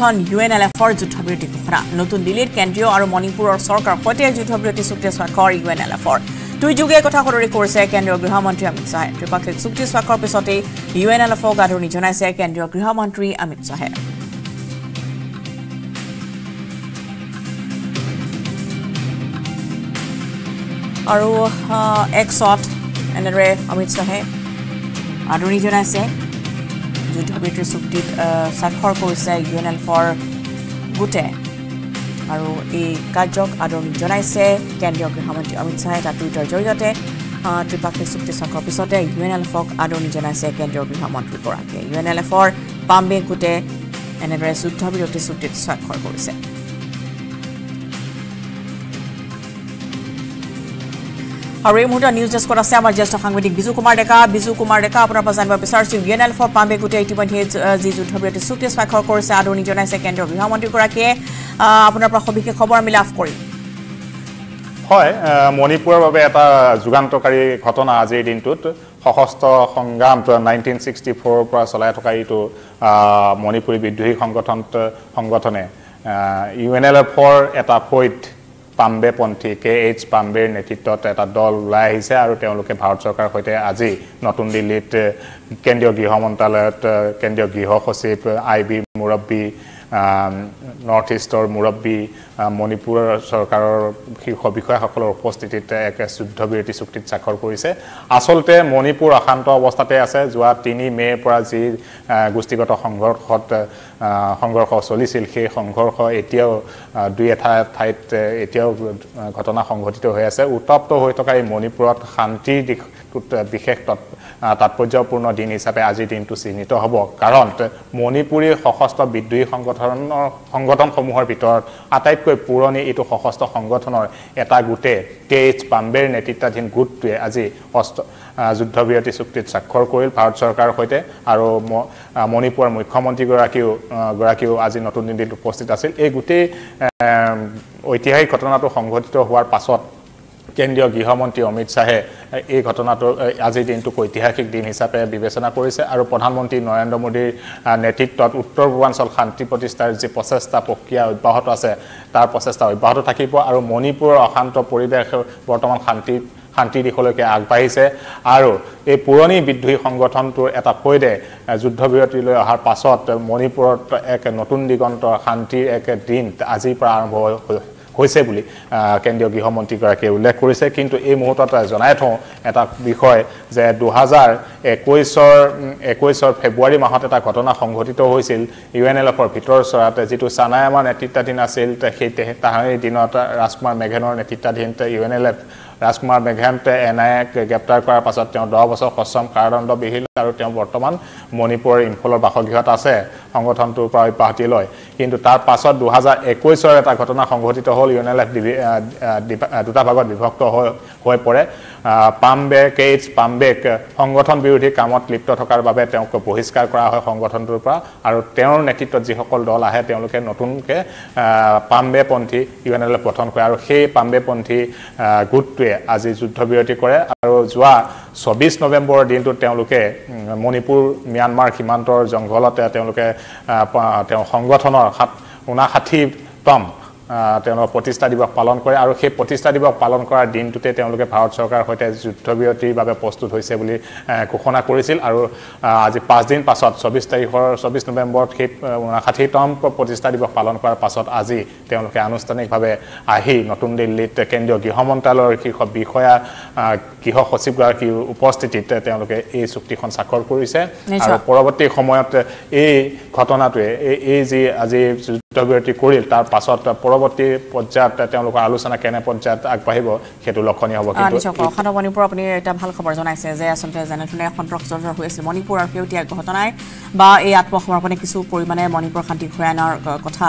সংগঠন U N L এফৰ যুদ্ধবিৰতি ঘোষণা। নতুন দিল্লীত কেন্দ্ৰীয় আৰু মণিপুৰৰ চৰকাৰৰ সৈতে যুদ্ধবিৰতি চুক্তি স্বাক্ষৰ ইউ এন এল এফৰ টুইটযোগে কথা সদৰি কৰিছে কেন্দ্ৰীয় গৃহমন্ত্ৰী অমিত শ্বাহে। ত্ৰিপাক্ষিক চুক্তি স্বাক্ষৰ পিছতেই ইউ এন এল এফক আদৰণি জনাইছে কেন্দ্ৰীয় গৃহমন্ত্ৰী অমিত শ্বাহে। আৰু এক্সত এনেদৰে অমিত শ্বাহে আদৰণি জনাইছে। যুদ্ধবিৰতিৰ চুক্তিত স্বাক্ষৰ কৰিছে ইউ এন এলফৰ গোটে। আৰু এই কাৰ্যক আদৰণি জনাইছে কেন্দ্ৰীয় গৃহমন্ত্ৰী অমিত শ্বাহে এটা টুইটৰ জৰিয়তে। ত্ৰিপাক্ষিক চুক্তি স্বাক্ষৰ পিছতে ইউ এন এলফক আদৰণি জনাইছে কেন্দ্ৰীয় গৃহমন্ত্ৰীগৰাকীয়ে। ইউ এন এল এফৰ পাম্বে গোটে এনেদৰে যুদ্ধবিৰতি চুক্তিত স্বাক্ষৰ কৰিছে। আৰু এই মুহূৰ্তত নিউজ ডেস্কত আছে আমাৰ জ্যেষ্ঠ সাংবাদিক বিজু কুমাৰ ডেকা। বিজু কুমাৰ ডেকা আপোনাৰ পৰা জানিব বিচাৰিছোঁ ইউ এন এলফৰ পাম্বে গোটেই ইতিমধ্যে যি যুদ্ধবিৰতি চুক্তি স্বাক্ষৰ কৰিছে আদৰণি জনাইছে কেন্দ্ৰীয় গৃহমন্ত্ৰীগৰাকীয়ে। আপোনাৰ পৰা সবিশেষ খবৰ আমি লাভ কৰিম হয় মণিপুৰৰ বাবে এটা যুগান্তকাৰী ঘটনা আজিৰ দিনটোত। সশস্ত্ৰ সংগ্ৰাম নাইনটিন ছিক্সটি ফ'ৰৰ পৰা চলাই থকা এইটো মণিপুৰী বিদ্ৰোহী সংগঠন সংগঠনে ইউ এন এল এফৰ এটা ফৈদ পাম্বেপন্থী কে এইচ পাম্বেৰ নেতৃত্বত এটা দল ওলাই আহিছে আৰু তেওঁলোকে ভাৰত চৰকাৰৰ সৈতে আজি নতুন দিল্লীত কেন্দ্ৰীয় গৃহ মন্ত্ৰালয়ত কেন্দ্ৰীয় গৃহ সচিব আই বি মুৰব্বী নৰ্থ ইষ্টৰ মুৰব্বী মণিপুৰৰ চৰকাৰৰ শীৰ্ষ বিষয়াসকলৰ উপস্থিতিত এক যুদ্ধবিৰতি চুক্তিত স্বাক্ষৰ কৰিছে। আচলতে মণিপুৰ অশান্ত অৱস্থাতে আছে। যোৱা তিনি মে'ৰ পৰা যি গোষ্ঠীগত সংঘৰ্ষত সংঘৰ্ষ চলিছিল সেই সংঘৰ্ষ এতিয়াও দুই এটা ঠাইত এতিয়াও ঘটনা সংঘটিত হৈ আছে। উত্তপ্ত হৈ থকা এই মণিপুৰত শান্তিৰ দিশটোত বিশেষ তাৎপৰ্যপূৰ্ণ দিন হিচাপে আজিৰ দিনটো চিহ্নিত হ'ব। কাৰণ মণিপুৰী সশস্ত্ৰ বিদ্ৰোহী সংগঠনৰ সংগঠনসমূহৰ ভিতৰত আটাইতকৈ পুৰণি এইটো সশস্ত্ৰ সংগঠনৰ এটা গোটে কে এইচ পাম্বেৰ নেতৃত্বাধীন গোটটোৱে আজি অস্ত্ৰ যুদ্ধবিৰতি চুক্তিত স্বাক্ষৰ কৰিল ভাৰত চৰকাৰৰ সৈতে আৰু মণিপুৰৰ মুখ্যমন্ত্ৰীগৰাকীও গৰাকীও আজি নতুন দিল্লীত উপস্থিত আছিল। এই গোটেই ঐতিহাসিক ঘটনাটো সংঘটিত হোৱাৰ পাছত কেন্দ্ৰীয় গৃহমন্ত্ৰী অমিত শ্বাহে এই ঘটনাটো আজিৰ দিনটোক ঐতিহাসিক দিন হিচাপে বিবেচনা কৰিছে আৰু প্ৰধানমন্ত্ৰী নৰেন্দ্ৰ মোদীৰ নেতৃত্বত উত্তৰ পূৰ্বাঞ্চল শান্তি প্ৰতিষ্ঠাৰ যি প্ৰচেষ্টা প্ৰক্ৰিয়া অব্যাহত আছে তাৰ প্ৰচেষ্টা অব্যাহত থাকিব আৰু মণিপুৰৰ অশান্ত পৰিৱেশ বৰ্তমান শান্তি শান্তিৰ দিশলৈকে আগবাঢ়িছে আৰু এই পুৰণি বিদ্ৰোহী সংগঠনটোৰ এটা ফৈদে যুদ্ধবিৰতিলৈ অহাৰ পাছত মণিপুৰত এক নতুন দিগন্তৰ শান্তিৰ এক দিন আজিৰ পৰা আৰম্ভ হৈছে বুলি কেন্দ্ৰীয় গৃহমন্ত্ৰীগৰাকীয়ে উল্লেখ কৰিছে। কিন্তু এই মুহূৰ্তত জনাই থওঁ এটা বিষয় যে দুহেজাৰ একৈছৰ একৈছৰ ফেব্ৰুৱাৰী মাহত এটা ঘটনা সংঘটিত হৈছিল। ইউ এন এল এফৰ ভিতৰ চৰাত যিটো চানায়ামাৰ নেতৃত্বাধীন আছিল সেই তাহাৰি দিনত ৰাজকুমাৰ মেঘেনৰ নেতৃত্বাধীন U N L F Rajkumar মেঘান্তে N I এক গ্ৰেপ্তাৰ কৰাৰ পাছত তেওঁ দহ বছৰ সশ্ৰম কাৰাদণ্ড বিহিল আৰু তেওঁ বৰ্তমান মণিপুৰৰ ইম্ফলৰ বাসগৃহত আছে। সংগঠনটোৰ পৰা অব্যাহতি লয়। কিন্তু তাৰ পাছত দুহেজাৰ একৈছৰ এটা ঘটনা সংঘটিত হ'ল। ইউ এন এল এফ দুটা ভাগত বিভক্ত হৈ হৈ পৰে। পাম্বে কেইটছ পাম্বেক সংগঠন বিৰোধী কামত লিপ্ত থকাৰ বাবে তেওঁক বহিষ্কাৰ কৰা হয় সংগঠনটোৰ পৰা। আৰু তেওঁৰ নেতৃত্বত যিসকল দল আহে তেওঁলোকে নতুনকৈ পাম্বেপন্থী ইউ এন এল এফ গঠন কৰে। আৰু সেই পাম্বেপন্থী গোটটোৱে আজি যুদ্ধবিৰতি কৰে আৰু যোৱা চৌবিছ নৱেম্বৰৰ দিনটোত তেওঁলোকে মণিপুৰ ম্যানমাৰ সীমান্তৰ জংঘলতে তেওঁলোকে তেওঁ সংগঠনৰ সাত ঊনাষাঠিতম তেওঁলোকৰ প্ৰতিষ্ঠা দিৱস পালন কৰে আৰু সেই প্ৰতিষ্ঠা দিৱস পালন কৰাৰ দিনটোতে তেওঁলোকে ভাৰত চৰকাৰৰ সৈতে যুদ্ধবিৰতিৰ বাবে প্ৰস্তুত হৈছে বুলি ঘোষণা কৰিছিল আৰু আজি পাঁচদিন পাছত চৌবিছ তাৰিখৰ চৌবিছ নৱেম্বৰত সেই ষাঠিতম প্ৰতিষ্ঠা দিৱস পালন কৰাৰ পাছত আজি তেওঁলোকে আনুষ্ঠানিকভাৱে আহি নতুন দিল্লীত কেন্দ্ৰীয় গৃহ মন্ত্ৰালয়ৰ শীৰ্ষ বিষয়া গৃহ সচিবগৰাকীৰ উপস্থিতিত তেওঁলোকে এই চুক্তিখন স্বাক্ষৰ কৰিছে। আৰু পৰৱৰ্তী সময়ত এই ঘটনাটোৱে এই যি আজি যুদ্ধবিৰতি কৰিল তাৰ পাছত পৰৱৰ্তী পৰ্যায়ত তেওঁলোকৰ আলোচনা কেনে পৰ্যায়ত আগবাঢ়িব সেইটো লক্ষণীয় হ'ব। অসম মণিপুৰ আপুনি এটা ভাল খবৰ জনাইছে যে আচলতে যেনেধৰণে সন্ত্ৰাসজৰ হৈ আছিল মণিপুৰ আৰু শেহতীয়া ঘটনাই বা এই আত্মসমৰ্পণে কিছু পৰিমাণে মণিপুৰ শান্তি ঘূৰাই অনাৰ কথা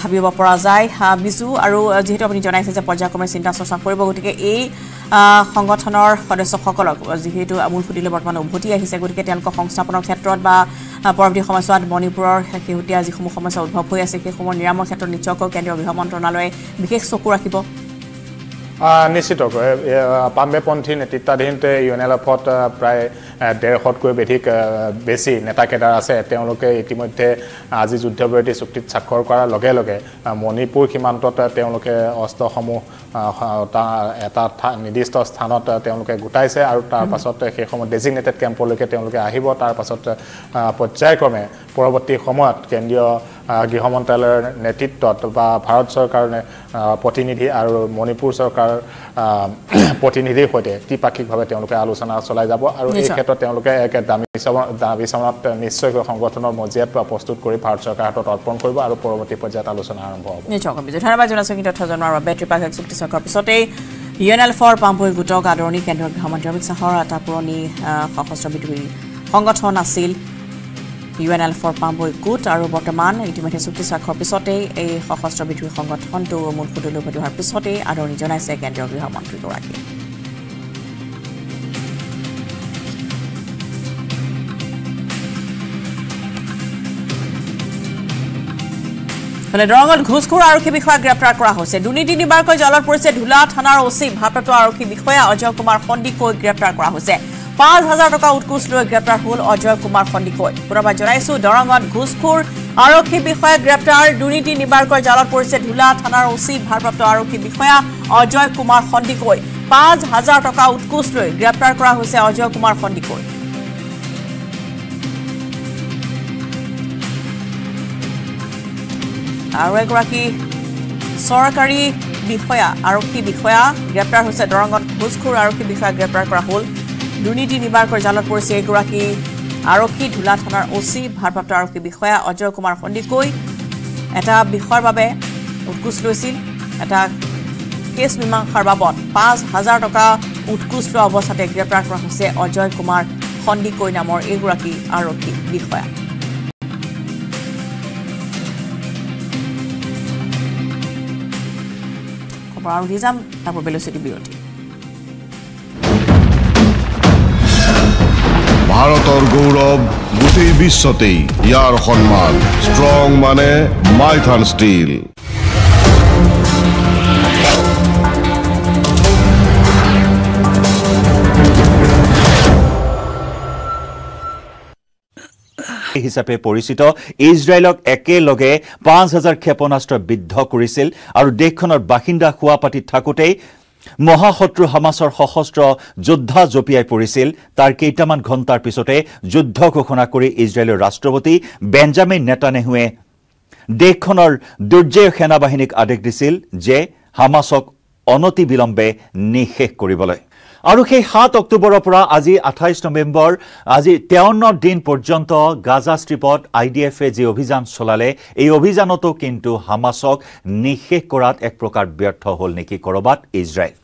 ভাবিব পৰা যায়। বিজু আৰু যিহেতু আপুনি জনাইছে যে পৰ্যায়ক্ৰমে চিন্তা চৰ্চা কৰিব গতিকে এই সংগঠনৰ সদস্যসকলক যিহেতু মূল সুধিলে বৰ্তমান উভতি আহিছে গতিকে তেওঁলোকৰ সংস্থাপনৰ ক্ষেত্ৰত বা পৰৱৰ্তী সময়ছোৱাত মণিপুৰৰ শেহতীয়া যিসমূহ সমস্যা উদ্ভৱ হৈ আছে সেইসমূহ নিৰাময়ৰ ক্ষেত্ৰত নিশ্চয়কৈ কেন্দ্ৰীয় গৃহ মন্ত্ৰণালয়ে বিশেষ চকু ৰাখিব। নিশ্চিতকৈ পাম্বেপন্থী নেতৃত্বাধীন ইউ এন এল এফত প্ৰায় ডেৰশতকৈ অধিক বেছি নেতাকেইটাৰ আছে তেওঁলোকে ইতিমধ্যে আজি যুদ্ধবিৰতি চুক্তিত স্বাক্ষৰ কৰাৰ লগে লগে মণিপুৰ সীমান্তত তেওঁলোকে অস্ত্ৰসমূহ এটা নিৰ্দিষ্ট স্থানত তেওঁলোকে গোটাইছে আৰু তাৰ পাছত সেই সময়ত ডেজিগনেটেড কেম্পলৈকে তেওঁলোকে আহিব। তাৰ পাছত পৰ্যায়ক্ৰমে পৰৱৰ্তী সময়ত কেন্দ্ৰীয় গৃহ মন্ত্ৰালয়ৰ নেতৃত্বত বা ভাৰত চৰকাৰৰ প্ৰতিনিধি আৰু মণিপুৰ চৰকাৰৰ প্ৰতিনিধিৰ সৈতে ত্ৰিপাক্ষিকভাৱে তেওঁলোকে আলোচনা চলাই যাব আৰু এই ক্ষেত্ৰত তেওঁলোকে এক দামী দাবী চমনত নিশ্চয়কৈ সংগঠনৰ মজিয়াত প্ৰস্তুত কৰি ভাৰত চৰকাৰৰ হাতত অৰ্পণ কৰিব আৰু পৰৱৰ্তী পৰ্যায়ত আলোচনা আৰম্ভ হ'ব। ধন্যবাদ জনাইছোঁ কিন্তু তথ্য জনোৱাৰ বাবে ত্ৰিপাক্ষিক চুক্তি চক্ৰৰ পিছতেই U N L F Pambei গোটক আদৰণি কেন্দ্ৰীয় গৃহমন্ত্ৰী অমিত শ্বাহৰ এটা পুৰণি সশস্ত্ৰ বিদ্ৰোহী সংগঠন আছিল। U N L F Pambei গোট আৰু বৰ্তমান ইতিমধ্যে চুক্তি স্বাক্ষৰ পিছতেই এই সশস্ত্ৰ বিদ্ৰোহী সংগঠনটো মূল সুদলৈ উভতি অহাৰ পিছতেই আদৰণি জনাইছে কেন্দ্ৰীয় গৃহমন্ত্ৰীগৰাকীয়ে ইফালে দৰঙত ঘোষখোৰ আৰক্ষী বিষয়াক গ্ৰেপ্তাৰ কৰা হৈছে। দুৰ্নীতি নিবাৰকৈ জলত পৰিছে ধুলা থানাৰ অচি ভাৰপ্ৰাপ্ত আৰক্ষী বিষয়া অজয় কুমাৰ সন্দিকৈ গ্ৰেপ্তাৰ কৰা হৈছে। পাঁচ হাজাৰ টকা উৎকোচ লৈ গ্ৰেপ্তাৰ হ'ল অজয় কুমাৰ সন্দিকৈ। পুনৰবাৰ জনাইছো দৰঙত ঘোষখোৰ আৰক্ষী বিষয়াক গ্ৰেপ্তাৰ। দুৰ্নীতি নিবাৰকৈ জালত পৰিছে ধুলা থানাৰ অচি ভাৰপ্ৰাপ্ত আৰক্ষী বিষয়া অজয় কুমাৰ সন্দিকৈ। পাঁচ হাজাৰ টকা উৎকোচ লৈ গ্ৰেপ্তাৰ কৰা হৈছে অজয় কুমাৰ সন্দিকৈ। আৰু এগৰাকী চৰকাৰী বিষয়া আৰক্ষী বিষয়া গ্ৰেপ্তাৰ হৈছে দৰঙত ঘোষখোৰ আৰক্ষী বিষয়া গ্ৰেপ্তাৰ কৰা হ'ল দুৰ্নীতি নিবাৰকৰ জালত পৰিছে এগৰাকী আৰক্ষী ধূলা থানাৰ চি ভাৰপ্ৰাপ্ত আৰক্ষী বিষয়া অজয় কুমাৰ সন্দিকৈ। এটা বিষয়ৰ বাবে উৎকোচ লৈছিল। এটা কেছ মীমাংসাৰ বাবদ পাঁচ হাজাৰ টকা উৎকোচ লোৱা অৱস্থাতে গ্ৰেপ্তাৰ কৰা হৈছে অজয় কুমাৰ সন্দিকৈ নামৰ এইগৰাকী আৰক্ষী বিষয়া। আৰু যাম তাৰ পূৰ্বে লৈছোঁ বিৰতি। ভাৰতৰ গৌৰৱ গোটেই বিশ্বতেই ইয়াৰ সন্মান ষ্ট্ৰং মানে মাইথান ষ্টীল হিচাপে পৰিচিত ইজৰাইলক একেলগে পাঁচ হাজাৰ ক্ষেপণাস্ত্ৰ বিদ্ধ কৰিছিল আৰু দেশখনৰ বাসিন্দা শোৱাপাতিত থাকোঁতেই মহাশত্ৰু হামাছৰ সশস্ত্ৰ যোদ্ধা জঁপিয়াই পৰিছিল। তাৰ কেইটামান ঘণ্টাৰ পিছতে যুদ্ধ ঘোষণা কৰি ইজৰাইলৰ ৰাষ্ট্ৰপতি বেঞ্জামিন নেতানেহুৱে দেশখনৰ দুৰ্যয় সেনাবাহিনীক আদেশ দিছিল যে হামাছক অনতিবিলম্বে নিঃশেষ কৰিবলৈ। আৰু সেই সাত অক্টোবৰৰ পৰা আজি আঠাইছ নৱেম্বৰ আজি তেৱন্ন দিন পৰ্যন্ত গাজা ষ্ট্ৰীপত আই ডি এফে যি অভিযান চলালে এই অভিযানতো কিন্তু হামাছক নিঃশেষ কৰাত এক প্ৰকাৰ ব্যৰ্থ হ'ল নেকি ক'ৰবাত ইজৰাইল?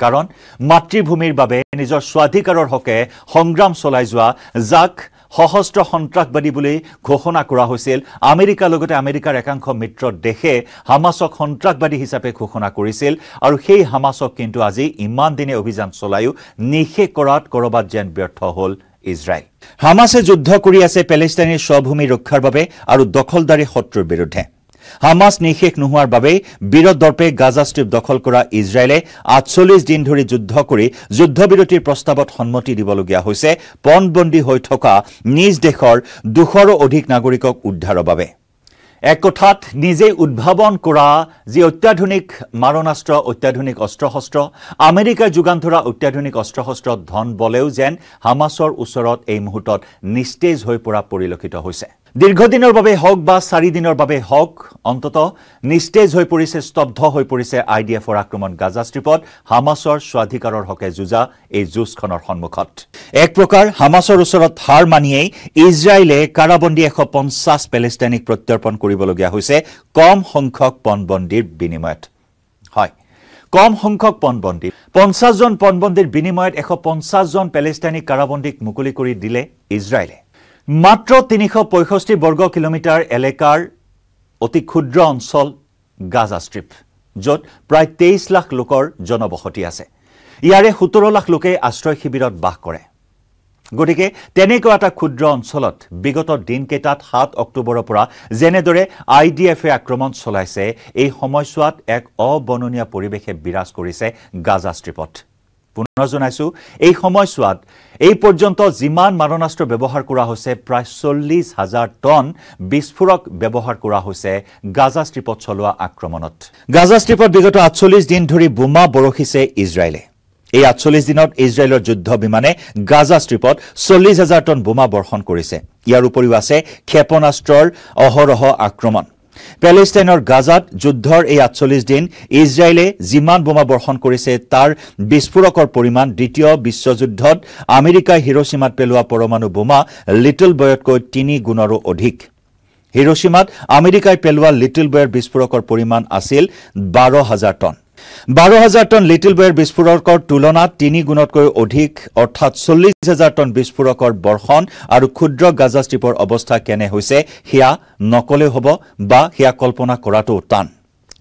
কাৰণ মাতৃভূমিৰ বাবে নিজৰ স্বাধিকাৰৰ হকে সংগ্ৰাম চলাই যোৱা যাক সশস্ত্ৰ সন্ত্ৰাসবাদী বুলি ঘোষণা কৰা হৈছিল। আমেৰিকাৰ লগতে আমেৰিকাৰ একাংশ মিত্ৰ দেশে হামাছক সন্ত্ৰাসবাদী হিচাপে ঘোষণা কৰিছিল আৰু সেই হামাছক কিন্তু আজি ইমান দিনে অভিযান চলায়ো নিষেধ কৰাত ক'ৰবাত যেন ব্যৰ্থ হ'ল ইজৰাইল। হামাছে যুদ্ধ কৰি আছে পেলেষ্টাইনীৰ স্বভূমি ৰক্ষাৰ বাবে আৰু দখলদাৰী শত্ৰুৰ বিৰুদ্ধে। হামাছ নিশেষ নোহোৱাৰ বাবেই বীৰদৰ্পে গাজা ষ্ট্ৰীপ দখল কৰা ইজৰাইলে আঠচল্লিছ দিন ধৰি যুদ্ধ কৰি যুদ্ধবিৰতিৰ প্ৰস্তাৱত সন্মতি দিবলগীয়া হৈছে পণবন্দী হৈ থকা নিজ দেশৰ দুশৰো অধিক নাগৰিকক উদ্ধাৰৰ বাবে। এক কথাত নিজেই উদ্ভাৱন কৰা যি অত্যাধুনিক মাৰণাস্ত্ৰ অত্যাধুনিক অস্ত্ৰ শস্ত্ৰ আমেৰিকাৰ যোগান ধৰা অত্যাধুনিক অস্ত্ৰ শস্ত্ৰ ধন বলেও যেন হামাছৰ ওচৰত এই মুহূৰ্তত নিস্তেজ হৈ পৰা পৰিলক্ষিত হৈছে। দীৰ্ঘদিনৰ বাবে হওক বা চাৰিদিনৰ বাবে হওক অন্তত নিস্তেজ হৈ পৰিছে স্তব্ধ হৈ পৰিছে আই ডি এফৰ আক্ৰমণ গাজা ষ্ট্ৰীপত। হামাছৰ স্বাধিকাৰৰ হকে যুঁজা এই যুঁজখনৰ সন্মুখত। এক প্ৰকাৰ হামাছৰ ওচৰত হাৰ মানিয়েই ইজৰাইলে কাৰাবন্দী এশ পঞ্চাছ পেলেষ্টাইনিক প্ৰত্যৰ্পণ কৰিবলগীয়া হৈছে কম সংখ্যক পণবন্দীৰ বিনিময়ত। হয় কম সংখ্যক পণবন্দী। পঞ্চাছজন পণবন্দীৰ বিনিময়ত এশ পঞ্চাছজন পেলেষ্টাইনিক কাৰাবন্দীক মুকলি কৰি দিলে ইজৰাইলে। মাত্ৰ তিনিশ পঁয়ষষ্ঠি বৰ্গ কিলোমিটাৰ এলেকাৰ অতি ক্ষুদ্ৰ অঞ্চল গাজা ষ্ট্ৰীপ য'ত প্ৰায় তেইছ লাখ লোকৰ জনবসতি আছে। ইয়াৰে সোতৰ লাখ লোকে আশ্ৰয় শিবিৰত বাস কৰে। গতিকে তেনেকুৱা এটা ক্ষুদ্ৰ অঞ্চলত বিগত দিনকেইটাত সাত অক্টোবৰৰ পৰা যেনেদৰে আই ডি এফে আক্ৰমণ চলাইছে এই সময়ছোৱাত এক অবৰ্ণনীয় পৰিৱেশে বিৰাজ কৰিছে গাজা ষ্ট্ৰীপত। পুনৰ জনাইছো এই সময়ছোৱাত এই পৰ্যন্ত যিমান মাৰণাস্ত্ৰ ব্যৱহাৰ কৰা হৈছে প্ৰায় চল্লিছ হাজাৰ টন বিস্ফোৰক ব্যৱহাৰ কৰা হৈছে গাজা ষ্ট্ৰীপত চলোৱা আক্ৰমণত। গাজা ষ্ট্ৰীপত বিগত আঠচল্লিছ দিন ধৰি বোমা বৰষিছে ইজৰাইলে। এই আঠচল্লিছ দিনত ইজৰাইলৰ যুদ্ধ বিমানে গাজা ষ্ট্ৰীপত চল্লিছ হাজাৰ টন বোমা বৰ্ষণ কৰিছে। ইয়াৰ উপৰিও আছে ক্ষেপণাস্ত্ৰৰ অহৰহ আক্ৰমণ। পেলেষ্টাইনৰ গাজাত যুদ্ধৰ এই আঠচল্লিছ দিন ইজৰাইলে যিমান বোমা বৰ্ষণ কৰিছে তাৰ বিস্ফোৰকৰ পৰিমাণ দ্বিতীয় বিশ্বযুদ্ধত আমেৰিকাই হিৰোচিমাত পেলোৱা পৰমাণু বোমা লিটল বয়তকৈ তিনি গুণৰো অধিক। হিৰোচিমাত আমেৰিকাই পেলোৱা লিটল বয়ৰ বিস্ফোৰকৰ পৰিমাণ আছিল বাৰ হাজাৰ টন। বাৰ হাজাৰ টন লিটিল বয়ৰ বিস্ফোৰকৰ তুলনাত তিনি গুণতকৈ অধিক অৰ্থাৎ চল্লিছ হাজাৰ টন বিস্ফোৰকৰ বৰ্ষণ আৰু ক্ষুদ্ৰ গাজা ষ্ট্ৰীপৰ অৱস্থা কেনে হৈছে সেয়া নকলেও হ'ব বা সেয়া কল্পনা কৰাটো টান।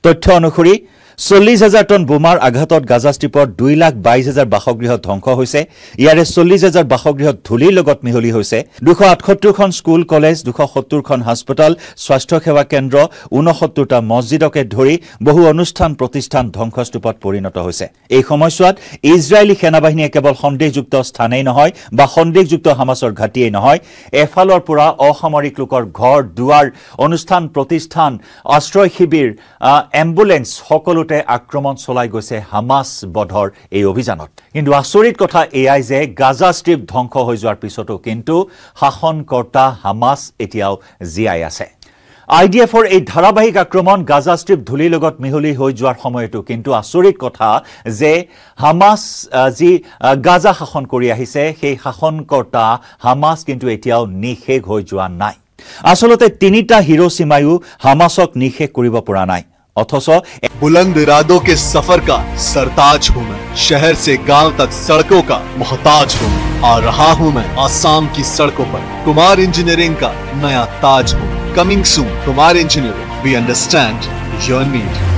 তথ্য অনুসৰি চল্লিছ হাজাৰ টন বোমাৰ আঘাতত গাজা ষ্ট্ৰীপৰ দুই লাখ বাইছ হাজাৰ বাসগৃহ ধ্বংস হৈছে। ইয়াৰে চল্লিছ হাজাৰ বাসগৃহত ধূলিৰ লগত মিহলি হৈছে। দুশ আঠসত্তৰখন স্কুল কলেজ দুশ সত্তৰখন হাস্পতাল স্বাস্থ্যসেৱা কেন্দ্ৰ ঊনসত্তৰটা মছজিদকে ধৰি বহু অনুষ্ঠান প্ৰতিষ্ঠান ধ্বংসস্তূপত পৰিণত হৈছে। এই সময়ছোৱাত ইজৰাইলী সেনাবাহিনীয়ে কেৱল সন্দেহযুক্ত স্থানেই নহয় বা সন্দেহযুক্ত হামাছৰ ঘাটিয়েই নহয় এফালৰ পৰা অসামৰিক লোকৰ ঘৰ দুৱাৰ অনুষ্ঠান প্ৰতিষ্ঠান আশ্ৰয় শিবিৰ এম্বুলেন্স সকলোতে আক্ৰমণ চলাই গৈছে হামাছ বধৰ এই অভিযানত। কিন্তু আচৰিত কথা এয়াই যে গাজা ষ্ট্ৰীপ ধ্বংস হৈ যোৱাৰ পিছতো কিন্তু শাসনকৰ্তা হামাছ এতিয়াও জীয়াই আছে। আই ডি এফৰ এই ধাৰাবাহিক আক্ৰমণ গাজা ষ্ট্ৰীপ ধূলিৰ লগত মিহলি হৈ যোৱাৰ সময়তো কিন্তু আচৰিত কথা যে হামাছ যি গাজা শাসন কৰি আহিছে সেই শাসনকৰ্তা হামাছ কিন্তু এতিয়াও নিশেষ হৈ যোৱা নাই। আচলতে তিনিটা হিৰোচিমায়ো হামাছক নিশেষ কৰিব পৰা নাই। অথচ बुलंद इरादों के सफर का सरताज हूँ मैं शहर से गांव तक सड़कों का मोहताज हूँ मैं आ रहा हूँ मैं आसाम की सड़कों पर कुमार इंजीनियरिंग का नया ताज हूँ coming soon Kumar engineering we understand your need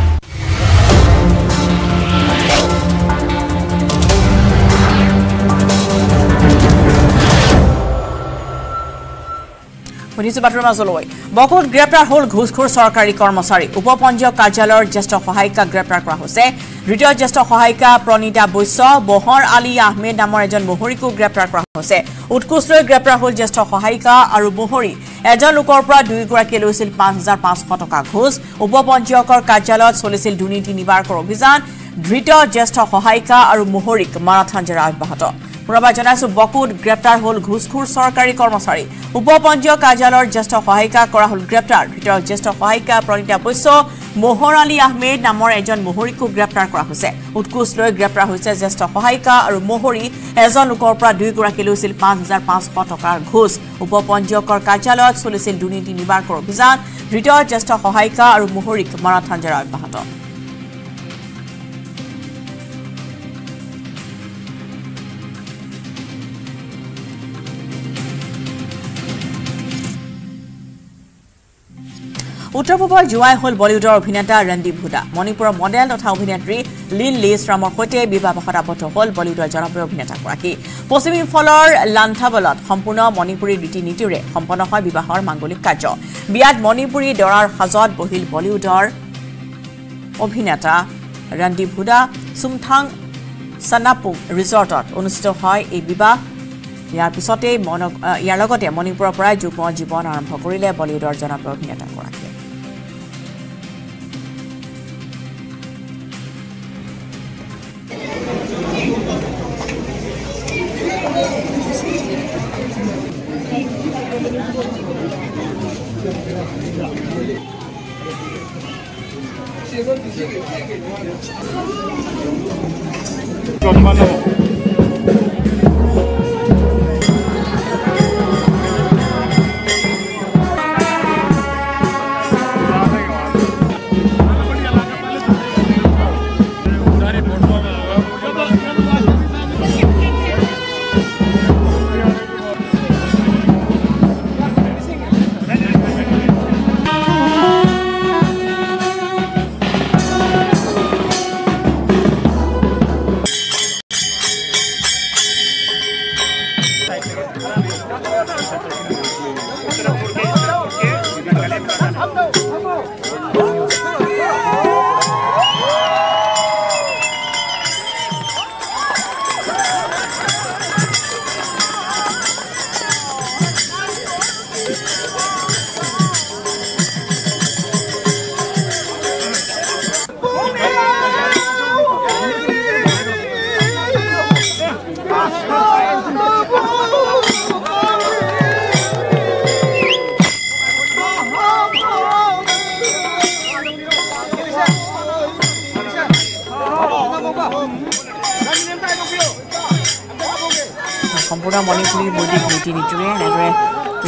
শুনিছো বাতৰিৰ মাজলৈ বকুত গ্ৰেপ্তাৰ হ'ল ঘোষখোৰ চৰকাৰী কৰ্মচাৰী। উপ পঞ্জীয়ক কাৰ্যালয়ৰ জ্যেষ্ঠ সহায়িকাক গ্ৰেপ্তাৰ কৰা হৈছে। দ্বিতীয় জ্যেষ্ঠ সহায়িকা প্ৰণীতা বৈশ্য বহৰ আলী আহমেদ নামৰ এজন মহৰীকো গ্ৰেপ্তাৰ কৰা হৈছে। উৎকোচ লৈ গ্ৰেপ্তাৰ হ'ল জ্যেষ্ঠ সহায়িকা আৰু মহৰী এজন লোকৰ পৰা দুয়োগৰাকীয়ে লৈছিল পাঁচ হাজাৰ পাঁচশ টকা ঘোষ উপ পঞ্জীয়কৰ কাৰ্যালয়ত চলিছিল দুৰ্নীতি নিবাৰকৰ অভিযান। ধৃত জ্যেষ্ঠ সহায়িকা আৰু মহৰীক মাৰাথান জেৰা অব্যাহত। পুনৰবাৰ জনাইছো বকুত গ্ৰেপ্তাৰ হ'ল ঘোষখোৰ চৰকাৰী কৰ্মচাৰী। উপ পঞ্জীয়ক কাৰ্যালয়ৰ জ্যেষ্ঠ সহায়িকা কৰা হ'ল গ্ৰেপ্তাৰ। ভিতৰত জ্যেষ্ঠ সহায়িকা প্ৰণীতা বৈশ্য মোহৰ আলী আহমেদ নামৰ এজন মহৰীকো গ্ৰেপ্তাৰ কৰা হৈছে। উৎকোচ লৈ গ্ৰেপ্তাৰ হৈছে জ্যেষ্ঠ সহায়িকা আৰু মহৰী। এজন লোকৰ পৰা দুয়োগৰাকী লৈছিল পাঁচ হাজাৰ পাঁচশ টকাৰ ঘোষ উপ পঞ্জীয়কৰ কাৰ্যালয়ত চলিছিল দুৰ্নীতি নিবাৰকৰ অভিযান। ধৃত জ্যেষ্ঠ সহায়িকা আৰু মহৰীক মাৰাথান জেৰা অব্যাহত। উত্তৰ পূবৰ জোৱাই হ'ল বলিউডৰ অভিনেতা ৰণদীপ হুদা মণিপুৰৰ মডেল তথা অভিনেত্ৰী লীল লেছ ৰামৰ সৈতে বিবাহপাশত আবদ্ধ হ'ল বলিউডৰ জনপ্ৰিয় অভিনেতাগৰাকী। পশ্চিম ইম্ফলৰ লান্থাবলত সম্পূৰ্ণ মণিপুৰী ৰীতি নীতিৰে সম্পন্ন হয় বিবাহৰ মাংগলিক কাৰ্য। বিয়াত মণিপুৰী দৰাৰ সাজত বহিল বলিউডৰ অভিনেতা ৰণদীপ হুদা চুমথাং চানাপুং ৰিজৰ্টত অনুষ্ঠিত হয় এই বিবাহ। ইয়াৰ পিছতেই ইয়াৰ লগতে মণিপুৰৰ পৰাই যুগ্ম জীৱন আৰম্ভ কৰিলে বলিউডৰ জনপ্ৰিয় অভিনেতাগৰাকীয়ে 얼마나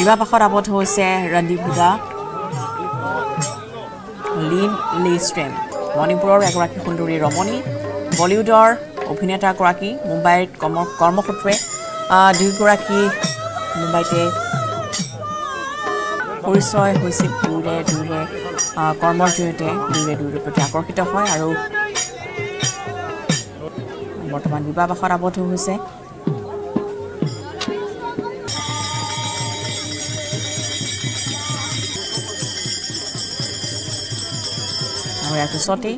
বিবাহপাশত আবদ্ধ হৈছে ৰণদীপ হুদা লিন লিষ্ট্ৰেম মণিপুৰৰ এগৰাকী সুন্দৰী ৰমণী বলিউডৰ অভিনেতাগৰাকী মুম্বাইত কৰ্ম কৰ্মসূত্ৰে দুয়োগৰাকী মুম্বাইতে পৰিচয় হৈছিল দুয়োৰে দুয়োৰে কৰ্মৰ জৰিয়তে দুয়োৰে দুয়োৰে প্ৰতি আকৰ্ষিত হয় আৰু বৰ্তমান বিবাহবাসত আবদ্ধ হৈছে ইয়াৰ পিছতেই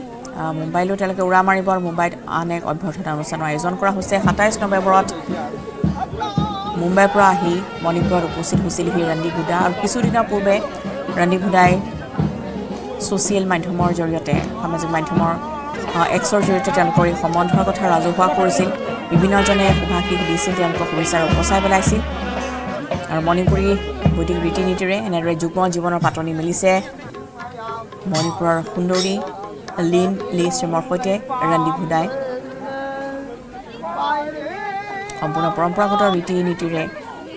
মুম্বাইলৈ তেওঁলোকে উৰা মাৰিব আৰু মুম্বাইত আন এক অভ্যৰ্থনা অনুষ্ঠানৰ আয়োজন কৰা হৈছে। সাতাইছ নৱেম্বৰত মুম্বাইৰ পৰা আহি মণিপুৰত উপস্থিত হৈছিলহি ৰণদীপ হুদা আৰু কিছুদিনৰ পূৰ্বে ৰণদীপ হুদাই ছ'চিয়েল মাধ্যমৰ জৰিয়তে সামাজিক মাধ্যমৰ এক্সৰ জৰিয়তে তেওঁলোকৰ এই সম্বন্ধৰ কথা ৰাজহুৱা কৰিছিল। বিভিন্নজনে শুভাশীষ দিছিল তেওঁলোকক শুভেচ্ছাৰে উপচাই পেলাইছিল। আৰু মণিপুৰী বৈদিক ৰীতি নীতিৰে এনেদৰে যুগ্ম জীৱনৰ পাতনি মেলিছে। মণিপুৰৰ সুন্দৰী লিন লি ষ্ট্ৰীমৰ সৈতে ৰণদীপ হুদাই সম্পূৰ্ণ পৰম্পৰাগত ৰীতি নীতিৰে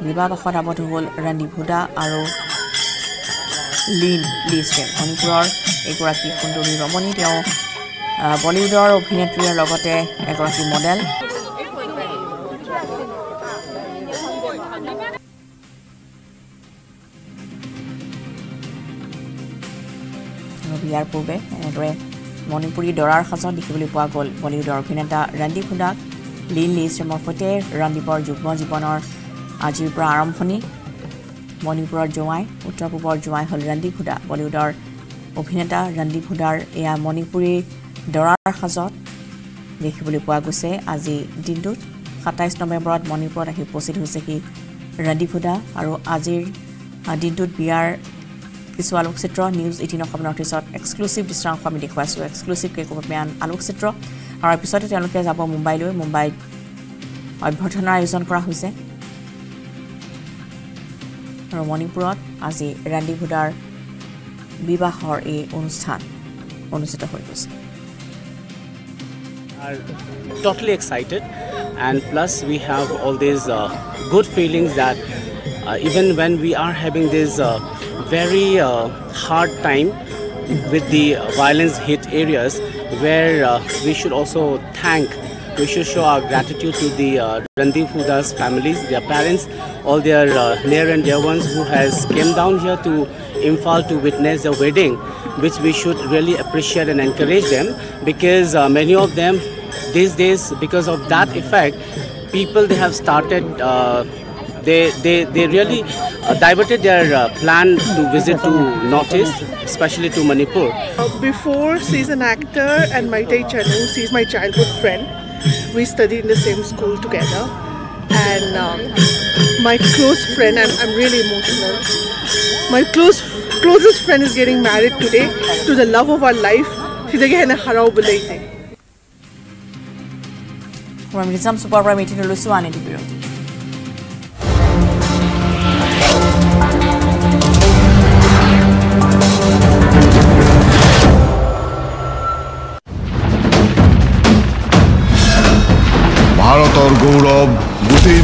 বিবাহবাসত আবদ্ধ হ'ল ৰণদীপ হুদা আৰু লিন লি ষ্ট্ৰীম মণিপুৰৰ এগৰাকী সুন্দৰী ৰমণী। তেওঁ বলিউডৰ অভিনেত্ৰীৰ লগতে এগৰাকী মডেল। বিয়াৰ পূৰ্বে এনেদৰে মণিপুৰী দৰাৰ সাজত দেখিবলৈ পোৱা গ'ল বলিউডৰ অভিনেতা ৰণদীপ হুদাক লিন লি ষ্ট্ৰীমৰ সৈতে ৰণদীপৰ যুগ্ম জীৱনৰ আজিৰ পৰা আৰম্ভণি। মণিপুৰৰ জোঁৱাই উত্তৰ পূবৰ জোঁৱাই হ'ল ৰণদীপ হুদা বলিউডৰ অভিনেতা ৰণদীপ হুদাৰ এয়া মণিপুৰী দৰাৰ সাজত দেখিবলৈ পোৱা গৈছে আজি দিনটোত। সাতাইছ নৱেম্বৰত মণিপুৰত আহি উপস্থিত হৈছেহি ৰণদীপ হুদা আৰু আজিৰ দিনটোত বিয়াৰ কিছু আলোকচিত্ৰ নিউজ এইটিন অসম নৰ্থ ইষ্টত এক্সক্লুচিভ দৃশ্যাংশ আমি দেখুৱাইছোঁ এক্সক্লুচিভ কেইকোপমান আলোকচিত্ৰ আৰু পিছতে তেওঁলোকে যাব মুম্বাইলৈ মুম্বাইত অভ্যৰ্থনাৰ আয়োজন কৰা হৈছে আৰু মণিপুৰত আজি ৰণদীপ হুদাৰ বিবাহৰ এই অনুষ্ঠান অনুষ্ঠিত হৈ গৈছে are totally excited and plus we have all these uh, good feelings that uh, even when we are having uh, very uh, hard time with the violence hit areas where uh, we should also thank we should show our gratitude to the uh, Randeep Huda's families, their parents, all their uh, near and dear ones who has came down here to Imphal to witness the wedding, which we should really appreciate and encourage them because uh, many of them these days, because of that effect, people they have started. Uh, they, they, they really uh, diverted their uh, plan to visit to North especially to Manipur. Uh, before she's an actor and Maitai Chanu, she's my childhood friend. We studied in the same school together and um, my close friend, I'm, I'm really emotional. My close closest friend is getting married today to the love of our life. From Nizam Super Prime Ramizam Lusuan in the bureau.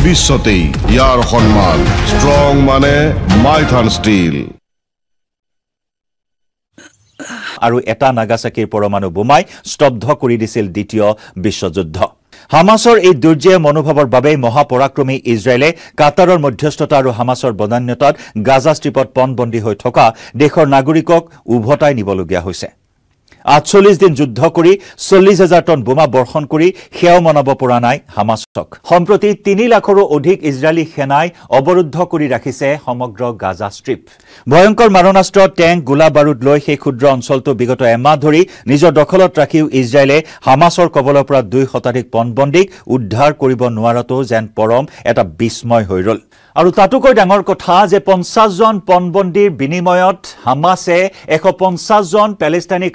বিশ্বতেই ইয়াৰ সন্মান। Strong মানে Maithon steel আৰু এটা নাগাচাকিৰ পৰমাণু বোমাই স্তব্ধ কৰি দিছিল দ্বিতীয় বিশ্বযুদ্ধ। হামাছৰ এই দুৰ্যয় মনোভাৱৰ বাবেই মহাপৰাক্ৰমী ইজৰাইলে কাটাৰৰ মধ্যস্থতা আৰু হামাছৰ বদান্যতাত গাজা ষ্ট্ৰীপত পণবন্দী হৈ থকা দেশৰ নাগৰিকক উভতাই নিবলগীয়া হৈছে। আঠচল্লিছ দিন যুদ্ধ কৰি চল্লিছ হাজাৰ টন বোমা বৰ্ষণ কৰি সেয়াও মনাব পৰা নাই হামাছক। সম্প্ৰতি তিনি লাখৰো অধিক ইজৰাইলী সেনাই অৱৰুদ্ধ কৰি ৰাখিছে সমগ্ৰ গাজা ষ্ট্ৰীপ। ভয়ংকৰ মাৰণাস্ত্ৰ টেংক গোলা বাৰুদ লৈ সেই ক্ষুদ্ৰ অঞ্চলটো বিগত এমাহ ধৰি নিজৰ দখলত ৰাখিও ইজৰাইলে হামাছৰ কবলৰ পৰা দুই শতাধিক পণবন্দীক উদ্ধাৰ কৰিব নোৱাৰাটো যেন পৰম এটা বিস্ময় হৈ ৰ'ল। আৰু তাতোকৈ ডাঙৰ কথা যে পঞ্চাছজন পণবন্দীৰ বিনিময়ত হামাছে এশ পঞ্চাছজন পেলেষ্টাইনী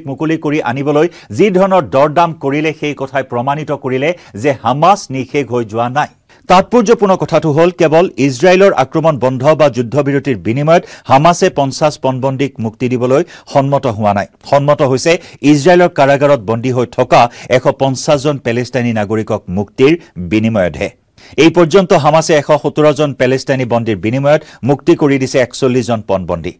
কাৰাবন্দীক মুকলি কৰি আনিবলৈ যি ধৰণৰ দৰদাম কৰিলে সেই কথাই প্ৰমাণিত কৰিলে যে হামাছ নিশেষ হৈ যোৱা নাই। তাৎপৰ্যপূৰ্ণ কথাটো হ'ল কেৱল ইজৰাইলৰ আক্ৰমণ বন্ধ বা যুদ্ধবিৰতিৰ বিনিময়ত হামাছে পঞ্চাছ পণবন্দীক মুক্তি দিবলৈ সন্মত হোৱা নাই। সন্মত হৈছে ইজৰাইলৰ কাৰাগাৰত বন্দী হৈ থকা এশ পঞ্চাছজন পেলেষ্টাইনী নাগৰিকক মুক্তিৰ বিনিময়তহে। এই পৰ্যন্ত হামাছে এশ সোতৰজন পেলেষ্টাইনী বন্দীৰ বিনিময়ত মুক্তি কৰি দিছে একচল্লিছজন পণবন্দী।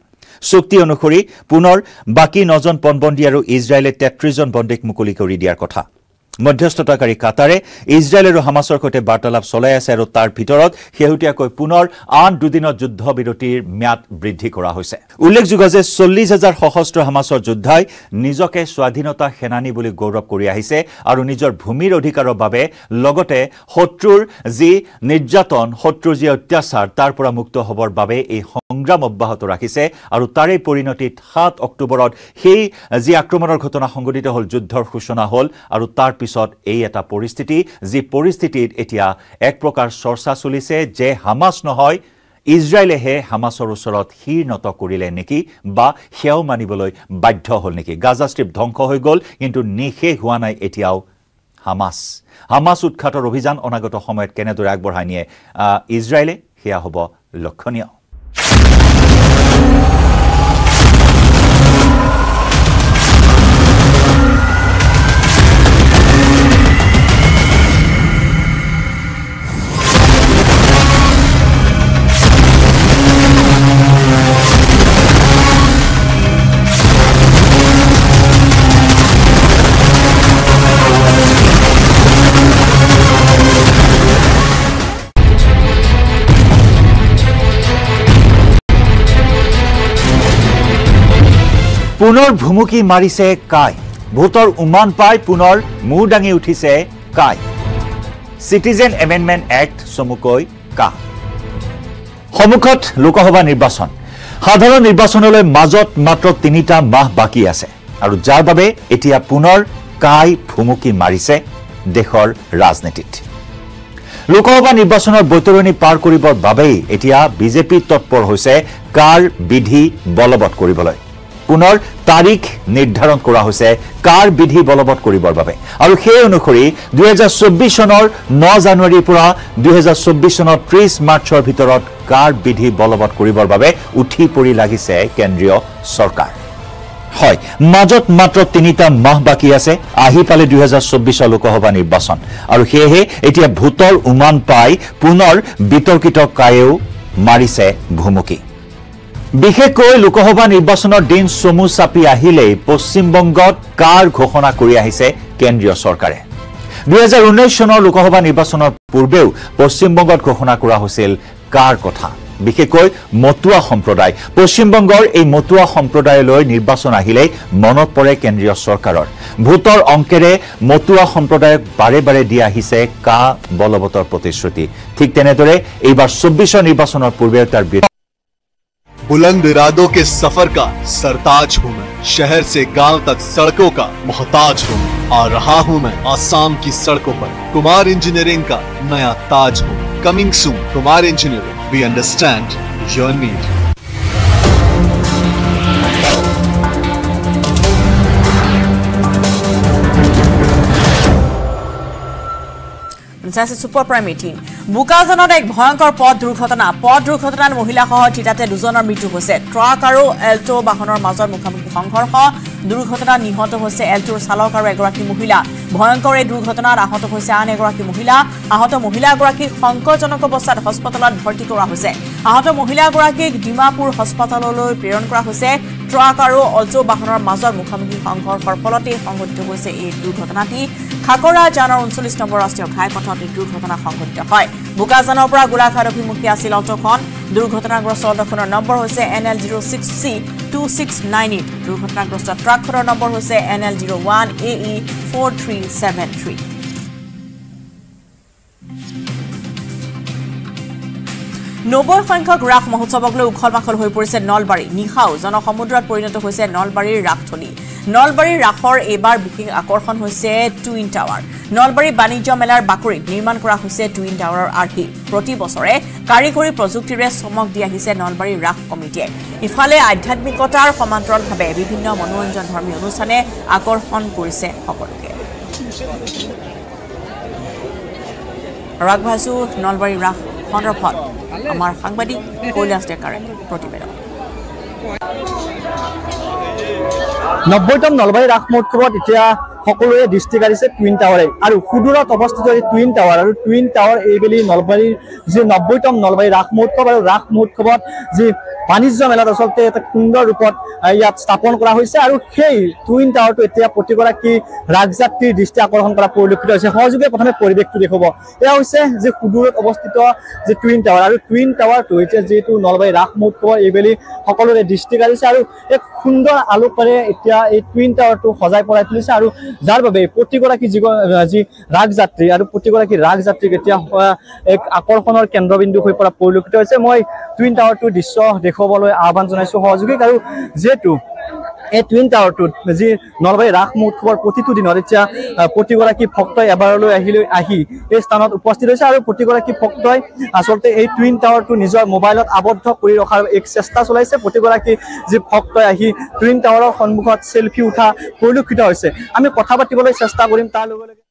চুক্তি অনুসৰি পুনৰ বাকী নজন পণবন্দী আৰু ইজৰাইলে তেত্ৰিশজন বন্দীক মুকলি কৰি দিয়াৰ কথা। মধ্যস্থতাকাৰী কাটাৰে ইজৰাইল আৰু হামাছৰ সৈতে বাৰ্তালাপ চলাই আছে আৰু তাৰ ভিতৰত শেহতীয়াকৈ পুনৰ আন দুদিনৰ যুদ্ধবিৰতিৰ ম্যাদ বৃদ্ধি কৰা হৈছে। উল্লেখযোগ্য যে চল্লিছ হাজাৰ সশস্ত্ৰ হামাছৰ যোদ্ধাই নিজকে স্বাধীনতা সেনানী বুলি গৌৰৱ কৰি আহিছে আৰু নিজৰ ভূমিৰ অধিকাৰৰ বাবে লগতে শত্ৰুৰ যি নিৰ্যাতন শত্ৰুৰ যি অত্যাচাৰ তাৰ পৰা মুক্ত হ'বৰ বাবে এই সংগ্ৰাম অব্যাহত ৰাখিছে আৰু তাৰে পৰিণতিত সাত অক্টোবৰত সেই যি আক্ৰমণৰ ঘটনা সংঘটিত হ'ল যুদ্ধৰ সূচনা হ'ল আৰু তাৰ পিছত এই এটা পৰিস্থিতি যি পৰিস্থিতিত এতিয়া এক প্ৰকাৰ চৰ্চা চলিছে যে হামাছ নহয় ইজৰাইলেহে হামাছৰ ওচৰত শিৰ নত কৰিলে নেকি বা সেয়াও মানিবলৈ বাধ্য হ'ল নেকি? গাজা ষ্ট্ৰীপ ধ্বংস হৈ গ'ল কিন্তু নিশেষ হোৱা নাই এতিয়াও হামাছ। হামাছ উৎখাতৰ অভিযান অনাগত সময়ত কেনেদৰে আগবঢ়াই নিয়ে? ইজৰাইলে সেয়া হ'ব লক্ষণীয়। পুনৰ ভুমুকি মাৰিছে কাই। ভোটৰ উমান পাই পুনৰ মূৰ দাঙি উঠিছে কাই। চিটিজেন এমেণ্ডমেণ্ট এক্ট চমুকৈ কা সন্মুখত লোকসভা নিৰ্বাচন। সাধাৰণ নিৰ্বাচনলৈ মাজত মাত্ৰ তিনিটা মাহ বাকী আছে। আৰু যাৰ বাবে এতিয়া পুনৰ কাই ভুমুকি মাৰিছে দেশৰ ৰাজনীতিত। লোকসভা নিৰ্বাচনৰ বৈতৰণি পাৰ কৰিবৰ বাবেই এতিয়া বিজেপি তৎপৰ হৈছে কাৰ বিধি বলবৎ কৰিবলৈ। পুনৰ তাৰিখ নিৰ্ধাৰণ কৰা হৈছে কাৰ বিধি বলবৎ কৰিবৰ বাবে। আৰু সেই অনুসৰি দুহেজাৰ চৌব্বিছ চনৰ ন জানুৱাৰীৰ পৰা দুহেজাৰ চৌব্বিছ চনৰ ত্ৰিছ মাৰ্চৰ ভিতৰত কাৰ বিধি বলবৎ কৰিবৰ বাবে উঠি পৰি লাগিছে কেন্দ্ৰীয় চৰকাৰ। হয় মাজত মাত্ৰ তিনিটা মাহ বাকী আছে আহি পালে দুহেজাৰ চৌব্বিছৰ লোকসভা নিৰ্বাচন। আৰু সেয়েহে এতিয়া ভোটৰ উমান পাই পুনৰ বিতৰ্কিত কায়েও মাৰিছে ভুমুকি। বিশেষকৈ লোকসভা নিৰ্বাচনৰ দিন চমু চাপি আহিলেই পশ্চিমবংগত কাৰ ঘোষণা কৰি আহিছে কেন্দ্ৰীয় চৰকাৰে? দুহেজাৰ ঊনৈছ চনৰ লোকসভা নিৰ্বাচনৰ পূৰ্বেও পশ্চিমবংগত ঘোষণা কৰা হৈছিল কাৰ কথা। বিশেষকৈ মতুৱা সম্প্ৰদায়। পশ্চিমবংগৰ এই মতুৱা সম্প্ৰদায়লৈ নিৰ্বাচন আহিলেই মনত পৰে কেন্দ্ৰীয় চৰকাৰৰ। ভোটৰ অংকেৰে মতুৱা সম্প্ৰদায়ক বাৰে বাৰে দি আহিছে কা বলবতৰ প্ৰতিশ্ৰুতি। ঠিক তেনেদৰে এইবাৰ চৌব্বিছৰ নিৰ্বাচনৰ পূৰ্বে তাৰ बुलंद इरादों के सफ़र का सरताज हूँ मैं। शहर से गाँव तक सड़कों का मोहताज हूँ आ रहा हूँ मैं आसाम की सड़कों पर। कुमार इंजीनियरिंग का नया ताज हूँ। Coming soon, Kumar engineering. We understand your need চাইছে ছুপাৰ প্ৰাইম এইটিন বোকাজানত এক ভয়ংকৰ পথ দুৰ্ঘটনা। পথ দুৰ্ঘটনাত মহিলাসহ থিতাতে দুজনৰ মৃত্যু হৈছে। ট্ৰাক আৰু এল্টো বাহনৰ মাজত মুখামুখি সংঘৰ্ষ। দুৰ্ঘটনাত নিহত হৈছে এল্টোৰ চালক আৰু এগৰাকী মহিলা। ভয়ংকৰ এই দুৰ্ঘটনাত আহত হৈছে আন এগৰাকী মহিলা। আহত মহিলাগৰাকীক সংকটজনক অৱস্থাত হস্পিটেলত ভৰ্তি কৰা হৈছে। আহত মহিলাগৰাকীক ডিমাপুৰ হস্পিটেললৈ প্ৰেৰণ কৰা হৈছে। ট্ৰাক আৰু অল্টো বাহনৰ মাজত মুখামুখি সংঘৰ্ষৰ ফলতেই সংঘটিত হৈছে এই দুৰ্ঘটনাটি। খাকৰা জানৰ ঊনচল্লিছ নম্বৰ ৰাষ্ট্ৰীয় ঘাইপথত এই দুৰ্ঘটনা সংঘটিত হয়। বোকাজানৰ পৰা গোলাঘাট অভিমুখী আছিল অল্টোখন দুৰ্ঘটনাগ্ৰস্ত অল্টোখনৰ নম্বৰ হৈছে N L zero' six C two six nine eight. দুৰ্ঘটনাগ্ৰস্ত ট্ৰাকখনৰ নম্বৰ হৈছে N L zero' one A E four three seven three. নব্বৈ সংখ্যক ৰাস মহোৎসৱক লৈ উখল মাখল হৈ পৰিছে নলবাৰী। নিশাও জনসমুদ্ৰত পৰিণত হৈছে নলবাৰীৰ ৰাসথলী নলবাৰীৰ ৰাসৰ এইবাৰ বিশেষ আকৰ্ষণ হৈছে টুইন টাৱাৰ। নলবাৰী বাণিজ্য মেলাৰ বাকৰিত নিৰ্মাণ কৰা হৈছে টুইন টাৱাৰৰ আৰ্হি। প্ৰতি বছৰে কাৰিকৰী প্ৰযুক্তিৰে চমক দি আহিছে নলবাৰী ৰাস কমিটিয়ে। ইফালে আধ্যাত্মিকতাৰ সমান্তৰালভাৱে বিভিন্ন মনোৰঞ্জন ধৰ্মী অনুষ্ঠানে আকৰ্ষণ কৰিছে সকলোকে। ৰাগভাজু নলবাৰী ৰাস সন্দৰ্ভত আমাৰ সাংবাদিক কৈলাশ ডেকাৰে প্ৰতিবেদন। নব্বৈতম নলবাৰী ৰাস মহোৎসৱত এতিয়া সকলোৰে দৃষ্টি কাঢ়িছে টুইন টাৱাৰে আৰু সুদূৰত অৱস্থিত এই টুইন টাৱাৰ আৰু টুইন টাৱাৰ এইবেলি নলবাৰীৰ যি নব্বৈতম নলবাৰী ৰাস মহোৎসৱ আৰু ৰাস মহোৎসৱত যি বাণিজ্য মেলাত আচলতে এটা সুন্দৰ ৰূপত ইয়াত স্থাপন কৰা হৈছে। আৰু সেই টুইন টাৱাৰটো এতিয়া প্ৰতিগৰাকী ৰাগযাত্ৰীৰ দৃষ্টি আকৰ্ষণ কৰা পৰিলক্ষিত হৈছে। সহযোগে প্ৰথমে পৰিৱেশটো দেখুৱাব। এয়া হৈছে যে সুদূৰত অৱস্থিত যি টুইন টাৱাৰ আৰু টুইন টাৱাৰটো এতিয়া যিহেতু নলবাৰী ৰাস মহোৎসৱৰ এইবেলি সকলোৰে দৃষ্টি কাঢ়িছে আৰু এক সুন্দৰ আলোকেৰে এতিয়া এই টুইন টাৱাৰটো সজাই পৰাই তুলিছে। আৰু যাৰ বাবে প্ৰতিগৰাকী যি যি ৰাগযাত্ৰী আৰু প্ৰতিগৰাকী ৰাগযাত্ৰীক এতিয়া আহ, এক আকৰ্ষণৰ কেন্দ্ৰবিন্দু হৈ পৰা পৰিলক্ষিত হৈছে। মই টুইন টাৱাৰটোৰ দৃশ্য দেখুৱাবলৈ আহ্বান জনাইছো সহযোগীক আৰু যিহেতু এই টুইন টাৱাৰটোত যি নলবাৰী ৰাস মহোৎসৱৰ প্ৰতিটো দিনত এতিয়া প্ৰতিগৰাকী ভক্তই এবাৰলৈ আহিলৈ আহি এই স্থানত উপস্থিত হৈছে আৰু প্ৰতিগৰাকী ভক্তই আচলতে এই টুইন টাৱাৰটো নিজৰ মোবাইলত আবদ্ধ কৰি ৰখাৰ এক চেষ্টা চলাইছে। প্ৰতিগৰাকী যি ভক্তই আহি টুইন টাৱাৰৰ সন্মুখত চেলফি উঠা পৰিলক্ষিত হৈছে। আমি কথা পাতিবলৈ চেষ্টা কৰিম তাৰ লগে লগে